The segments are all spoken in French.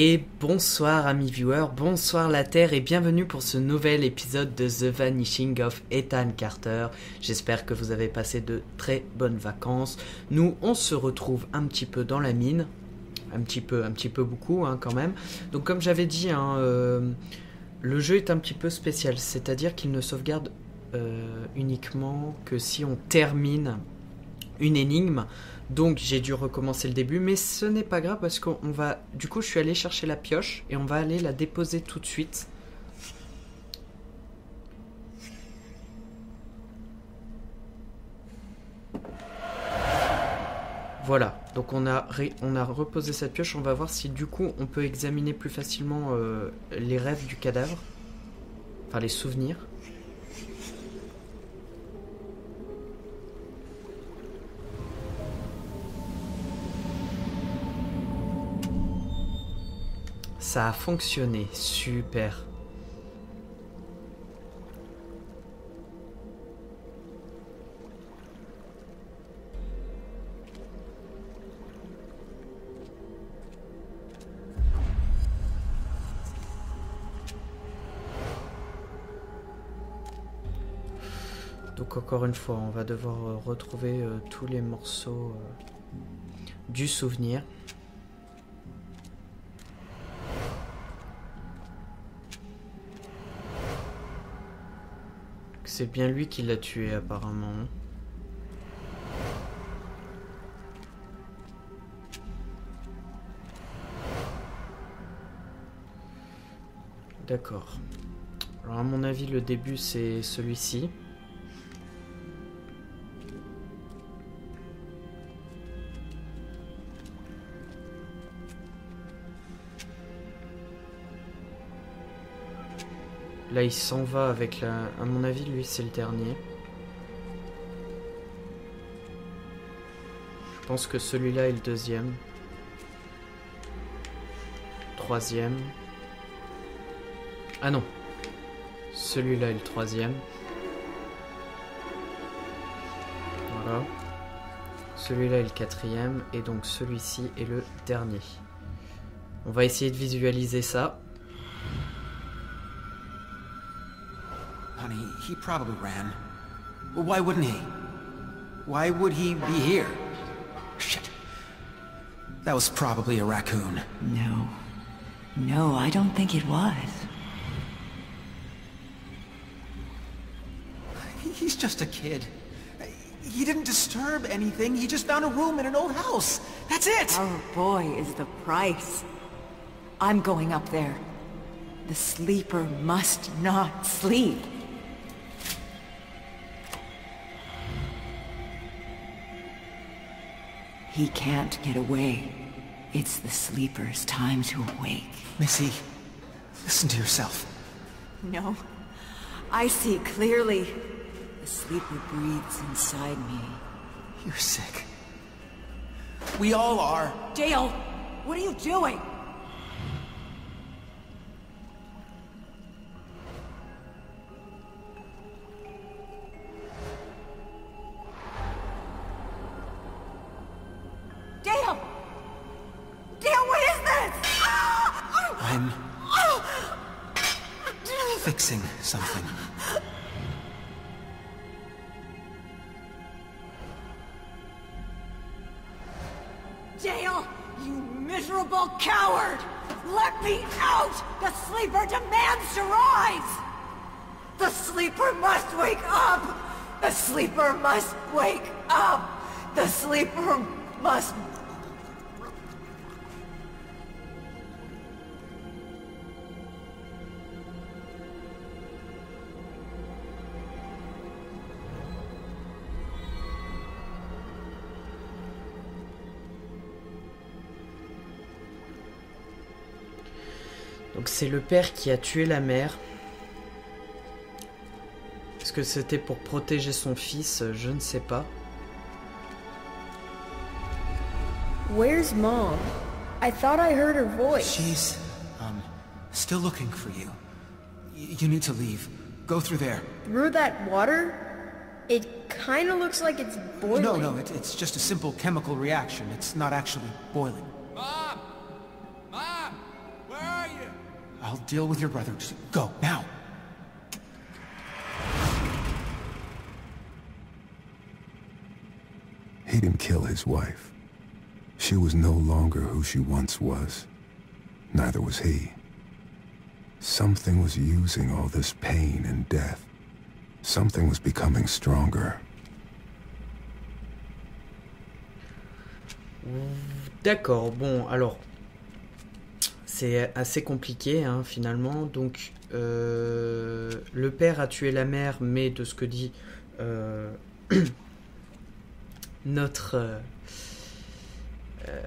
Et bonsoir amis viewers, bonsoir la Terre et bienvenue pour ce nouvel épisode de The Vanishing of Ethan Carter. J'espère que vous avez passé de très bonnes vacances. Nous, on se retrouve un petit peu dans la mine, un petit peu, un petit peu beaucoup hein, quand même. Donc comme j'avais dit, hein, euh, le jeu est un petit peu spécial, c'est-à-dire qu'il ne sauvegarde euh, uniquement que si on termine une énigme. Donc j'ai dû recommencer le début, mais ce n'est pas grave parce qu'on va... Du coup, je suis allé chercher la pioche et on va aller la déposer tout de suite. Voilà, donc on a, reposé cette pioche, on va voir si du coup on peut examiner plus facilement euh, les rêves du cadavre, enfin les souvenirs. Ça a fonctionné, super. Donc encore une fois, on va devoir euh, retrouver euh, tous les morceaux euh, du souvenir. C'est bien lui qui l'a tué apparemment. D'accord. Alors à mon avis le début c'est celui-ci. Là, il s'en va avec la... À mon avis, lui, c'est le dernier. Je pense que celui-là est le deuxième. Troisième. Ah non. Celui-là est le troisième. Voilà. Celui-là est le quatrième. Et donc celui-ci est le dernier. On va essayer de visualiser ça. He probably ran. Well, why wouldn't he? Why would he be here? Shit. That was probably a raccoon. No. No, I don't think it was. He's just a kid. He didn't disturb anything. He just found a room in an old house. That's it! Our boy is the price. I'm going up there. The sleeper must not sleep. He can't get away. It's the sleeper's time to awake. Missy, listen to yourself. No. I see clearly. The sleeper breathes inside me. You're sick. We all are. Dale! What are you doing? Miserable coward! Let me out! The sleeper demands to rise! The sleeper must wake up! The sleeper must wake up! The sleeper must... c'est le père qui a tué la mère. Est-ce que c'était pour protéger son fils? Je ne sais pas. Where's mom? I thought I heard her voice. She's, um, still looking for you. Y you need to leave. Go through there. Through that water? It kinda looks like it's boiling. No, no, it, it's just a simple chemical reaction. It's not actually boiling. I'll deal with your brother. Just go, now. He didn't kill his wife. She was no longer who she once was. Neither was he. Something was using all this pain and death. Something was becoming stronger. D'accord, bon, alors, c'est assez compliqué hein, finalement. Donc, euh, le père a tué la mère, mais de ce que dit euh, notre... euh,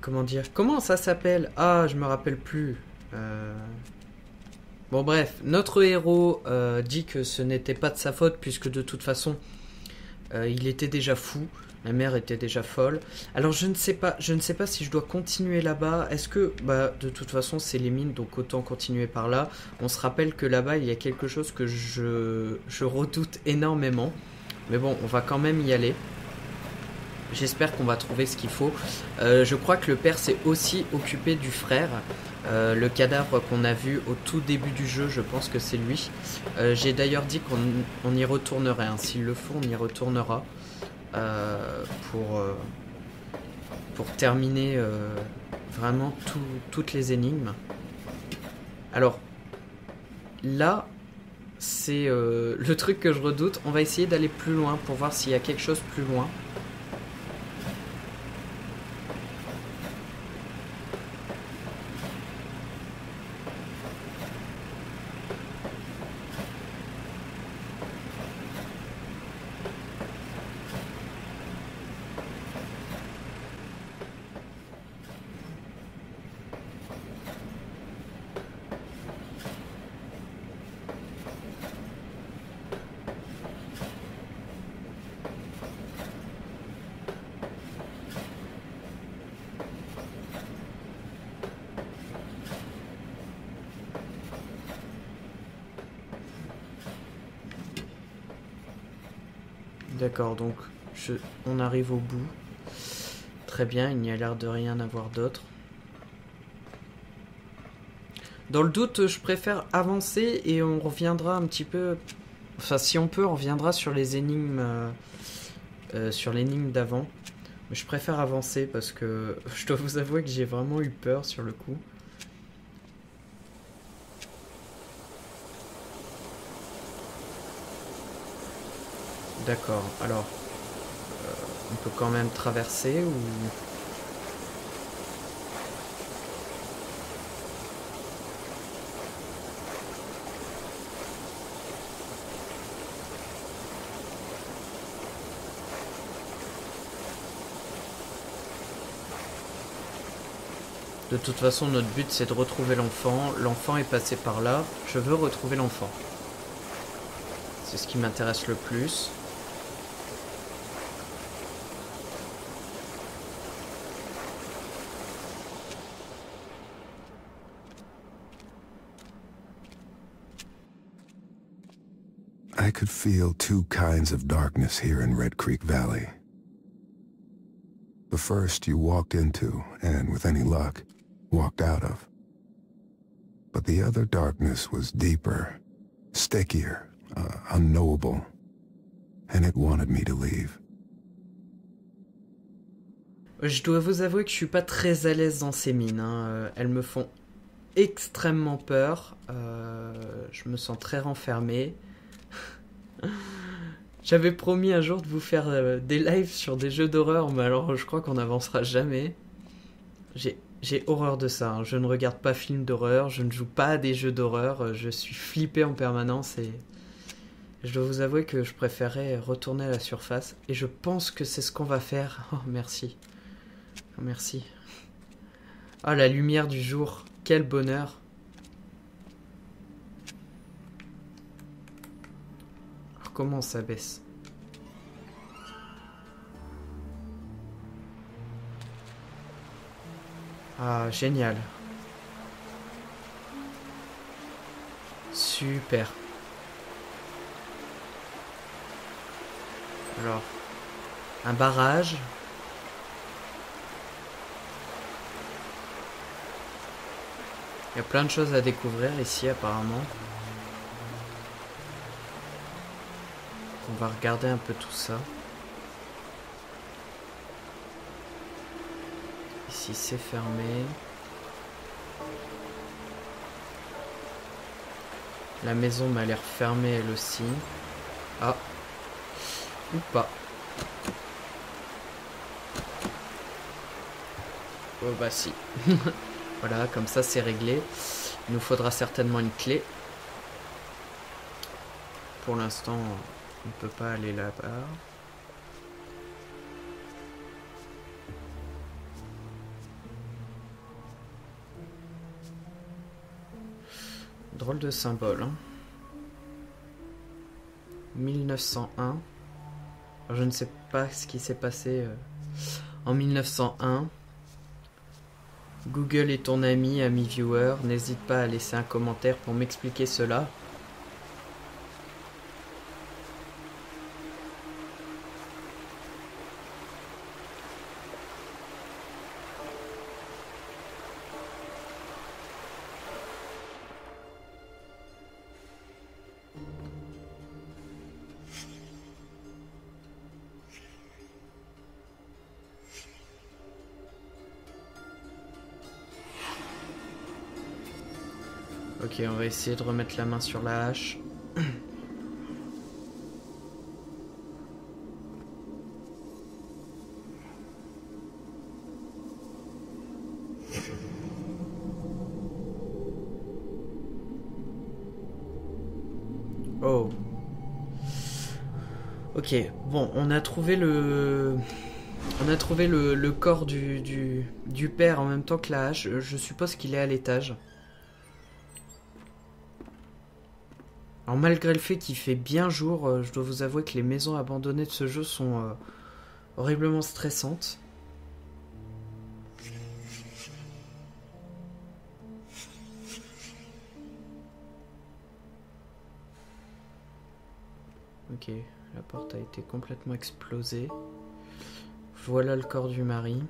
comment dire Comment ça s'appelle? Ah, je me rappelle plus. Bon bref, notre héros dit que ce n'était pas de sa faute puisque de toute façon il était déjà fou, la mère était déjà folle. Alors je ne sais pas, je ne sais pas si je dois continuer là-bas. Est-ce que bah de toute façon c'est les mines donc autant continuer par là. On se rappelle que là-bas il y a quelque chose que je je redoute énormément. Mais bon, on va quand même y aller. J'espère qu'on va trouver ce qu'il faut. Euh, je crois que le père s'est aussi occupé du frère. Euh, le cadavre qu'on a vu au tout début du jeu, je pense que c'est lui. Euh, J'ai d'ailleurs dit qu'on on y retournerait. hein. S'il le faut, on y retournera pour, euh, pour terminer euh, vraiment tout- toutes les énigmes. Alors, là, c'est euh, le truc que je redoute. On va essayer d'aller plus loin pour voir s'il y a quelque chose plus loin. D'accord, donc on arrive au bout. Très bien, il n'y a l'air de rien avoir d'autre. Dans le doute, je préfère avancer et on reviendra un petit peu. Enfin, si on peut, on reviendra sur les énigmes, euh, euh, sur l'énigme d'avant. Mais je préfère avancer parce que je dois vous avouer que j'ai vraiment eu peur sur le coup. D'accord, alors. euh, on peut quand même traverser ou. De toute façon, notre but c'est de retrouver l'enfant. L'enfant est passé par là. Je veux retrouver l'enfant. C'est ce qui m'intéresse le plus. Could feel two kinds of darkness here in Red Creek Valley. The first you walked into, and with any luck, walked out of. But the other darkness was deeper, stickier, uh, unknowable, and it wanted me to leave. Je dois vous avouer que je suis pas très à l'aise dans ces mines. hein. Euh, Elles me font extrêmement peur. Euh, je me sens très renfermé. J'avais promis un jour de vous faire euh, des lives sur des jeux d'horreur, mais alors je crois qu'on n'avancera jamais. J'ai horreur de ça. hein. Je ne regarde pas film d'horreur, je ne joue pas à des jeux d'horreur. euh, Je suis flippé en permanence et je dois vous avouer que je préférais retourner à la surface. Et je pense que c'est ce qu'on va faire. Oh, merci. Oh, merci. Ah, la lumière du jour. Quel bonheur. Alors, comment ça baisse Ah, génial. Super. Alors, un barrage. Il y a plein de choses à découvrir ici apparemment. On va regarder un peu tout ça. Ici c'est fermé. La maison m'a l'air fermée elle aussi. Ah. Ou pas. Oh bah si. voilà, comme ça c'est réglé. Il nous faudra certainement une clé. Pour l'instant, on ne peut pas aller là-bas. Drôle de symbole. Hein. 1901. je ne sais pas ce qui s'est passé euh, en 1901. Google est ton ami, ami viewer. N'hésite pas à laisser un commentaire pour m'expliquer cela. Ok, on va essayer de remettre la main sur la hache. Oh. Ok, bon, on a trouvé le... On a trouvé le, corps du, du, père en même temps que la hache. Je suppose qu'il est à l'étage. Malgré le fait qu'il fait bien jour, euh, je dois vous avouer que les maisons abandonnées de ce jeu sont euh, horriblement stressantes. Ok, la porte a été complètement explosée. Voilà le corps du mari.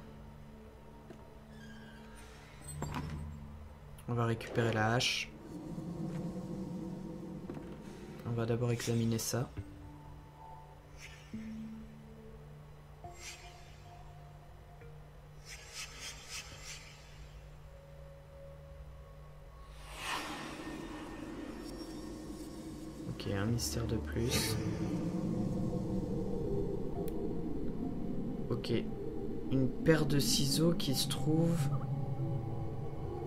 On va récupérer la hache. On va d'abord examiner ça. Ok, un mystère de plus. Ok. Une paire de ciseaux qui se trouve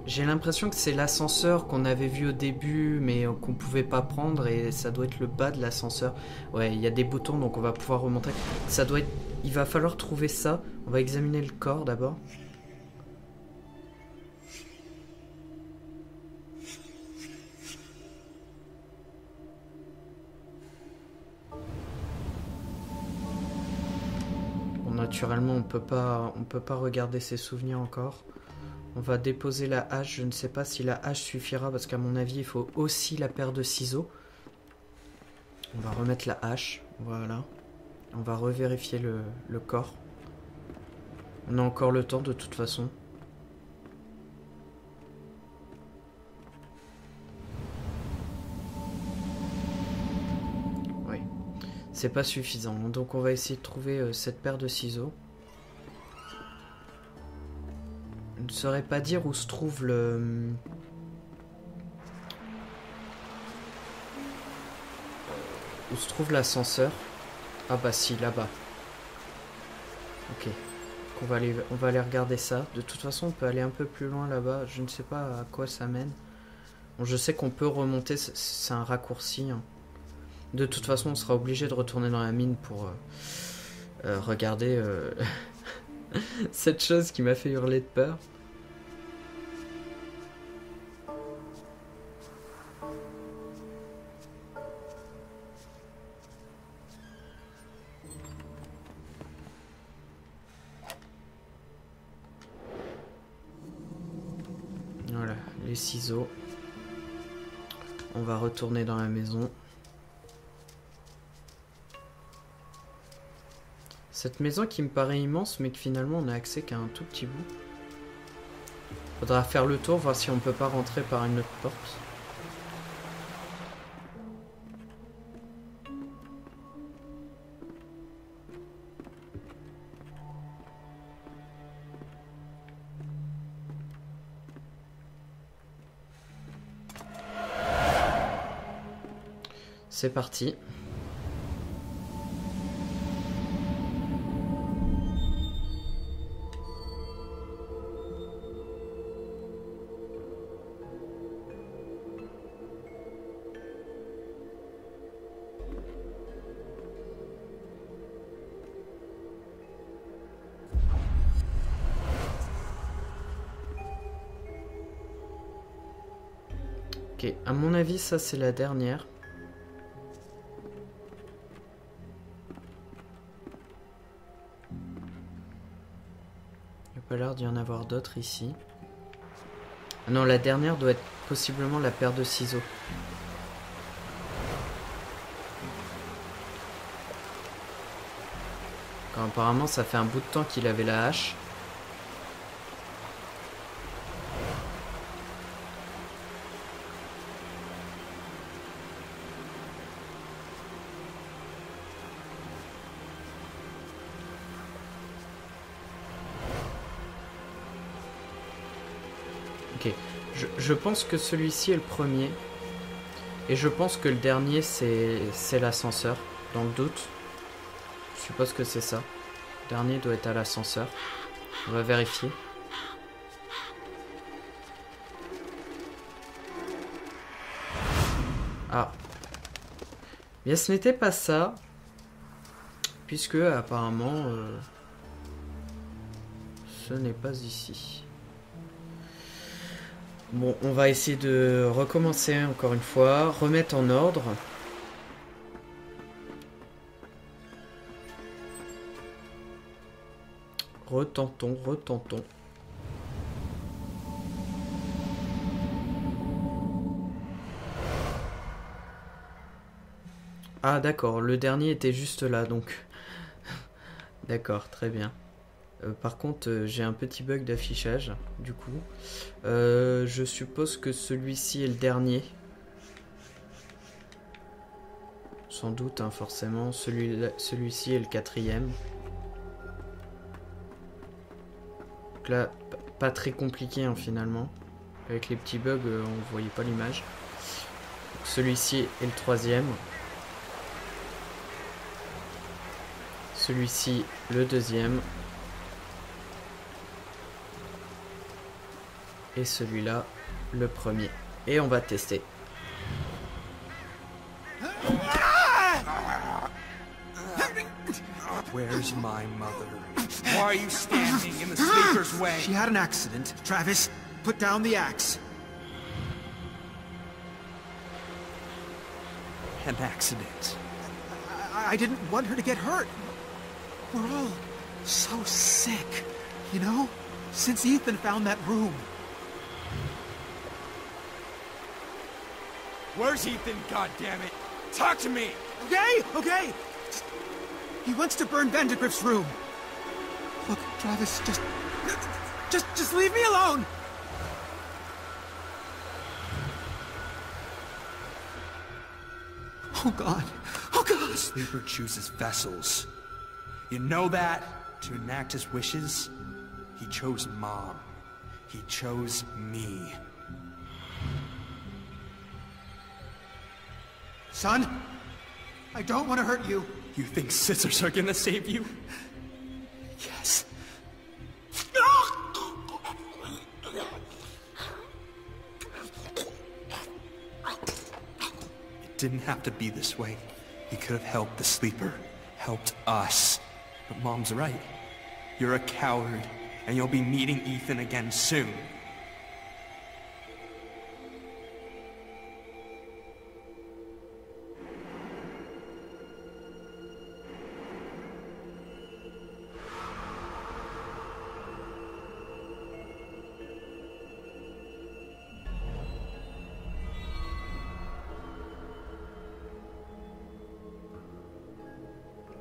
j'ai l'impression que c'est l'ascenseur qu'on avait vu au début, mais qu'on pouvait pas prendre, et ça doit être le bas de l'ascenseur. Ouais, il y a des boutons, donc on va pouvoir remonter. Ça doit être... Il va falloir trouver ça. On va examiner le corps d'abord. Naturellement, on peut pas, on peut pas regarder ses souvenirs encore. On va déposer la hache. Je ne sais pas si la hache suffira parce qu'à mon avis, il faut aussi la paire de ciseaux. On va remettre la hache. Voilà. On va revérifier le, corps. On a encore le temps de toute façon. Oui. C'est pas suffisant. Donc on va essayer de trouver euh, cette paire de ciseaux. Ne saurais pas dire où se trouve le... Où se trouve l'ascenseur Ah bah si, là-bas. Ok. On va, aller, on va aller regarder ça. De toute façon, on peut aller un peu plus loin là-bas. Je ne sais pas à quoi ça mène. Je sais qu'on peut remonter, c'est un raccourci. Hein. De toute façon, on sera obligé de retourner dans la mine pour euh, euh, regarder euh, cette chose qui m'a fait hurler de peur. Voilà, les ciseaux. On va retourner dans la maison. Cette maison qui me paraît immense, mais que finalement on a accès qu'à un tout petit bout. Faudra faire le tour, voir si on peut pas rentrer par une autre porte. C'est parti. Ça c'est la dernière. Il n'y a pas l'air d'y en avoir d'autres ici. Ah non, la dernière doit être possiblement la paire de ciseaux. Quand apparemment ça fait un bout de temps qu'il avait la hache. Ok, je, pense que celui-ci est le premier. Et je pense que le dernier c'est c'est l'ascenseur. Dans le doute. Je suppose que c'est ça. Le dernier doit être à l'ascenseur. On va vérifier. Ah. Bien, ce n'était pas ça. Puisque apparemment, euh, ce n'est pas ici. Bon, on va essayer de recommencer encore une fois, remettre en ordre. Retentons, retentons. Ah d'accord, le dernier était juste là donc. d'accord, très bien. Euh, par contre, euh, j'ai un petit bug d'affichage, du coup. Euh, je suppose que celui-ci est le dernier. Sans doute, hein, forcément. Celui Celui-ci est le quatrième. Donc là, pas très compliqué hein, finalement. Avec les petits bugs, euh, on voyait pas l'image. Celui-ci est le troisième. Celui-ci, le deuxième. Et celui-là, le premier. Et on va tester. Where's my mother? Why are you standing in the sleeper's way? She had an accident. Travis, put down the axe. An accident. I, I didn't want her to get hurt. We're all so sick, you know? Since Ethan found that room. Where's Ethan, goddammit? Talk to me! Okay, okay. Just- He wants to burn Vandergrift's room. Look, Travis, just, just, just leave me alone. Oh God, oh God. The Sleeper chooses vessels. You know that? To enact his wishes? He chose Mom. He chose me. Son, I don't want to hurt you. You think scissors are gonna save you? Yes. It didn't have to be this way. He could have helped the sleeper, helped us. But Mom's right. You're a coward, and you'll be meeting Ethan again soon.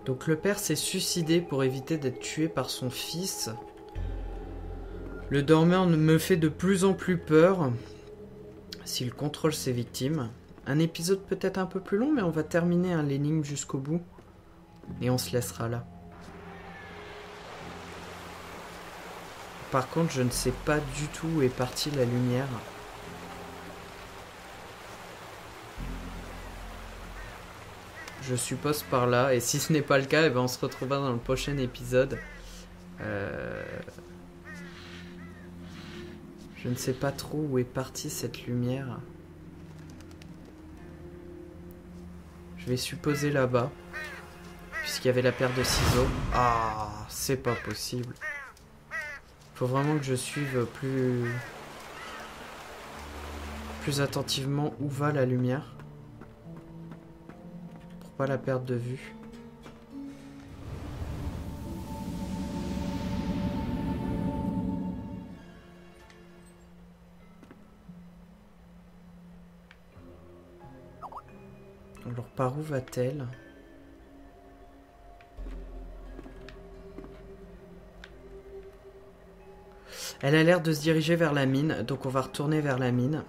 Donc le père s'est suicidé pour éviter d'être tué par son fils. Le dormeur me fait de plus en plus peur s'il contrôle ses victimes. Un épisode peut-être un peu plus long, mais on va terminer un l'énigme jusqu'au bout. Et on se laissera là. Par contre, je ne sais pas du tout où est partie la lumière. Je suppose par là, et si ce n'est pas le cas, eh ben on se retrouvera dans le prochain épisode. Euh, Je ne sais pas trop où est partie cette lumière. Je vais supposer là-bas, puisqu'il y avait la paire de ciseaux. Ah, c'est pas possible. Faut vraiment que je suive plus plus attentivement où va la lumière pour pas la perdre de vue. Où va-t-elle? Elle a l'air de se diriger vers la mine, donc on va retourner vers la mine.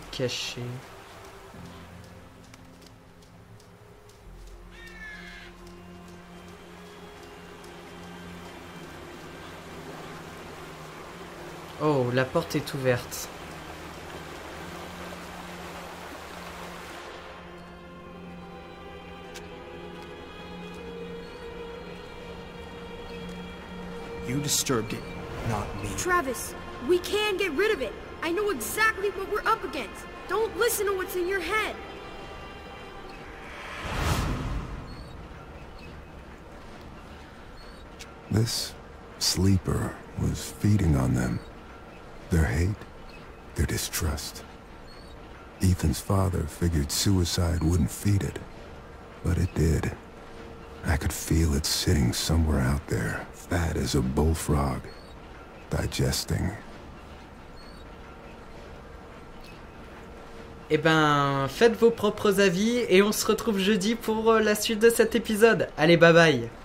Caché? Oh, la porte est ouverte. You disturbed it, not me. Travis, we can get rid of it. I know exactly what we're up against. Don't listen to what's in your head. This sleeper was feeding on them. Their hate, their distrust. Ethan's father figured suicide wouldn't feed it, but it did. I could feel it sitting somewhere out there, fat as a bullfrog, digesting. Eh ben, faites vos propres avis et on se retrouve jeudi pour euh, la suite de cet épisode. Allez, bye bye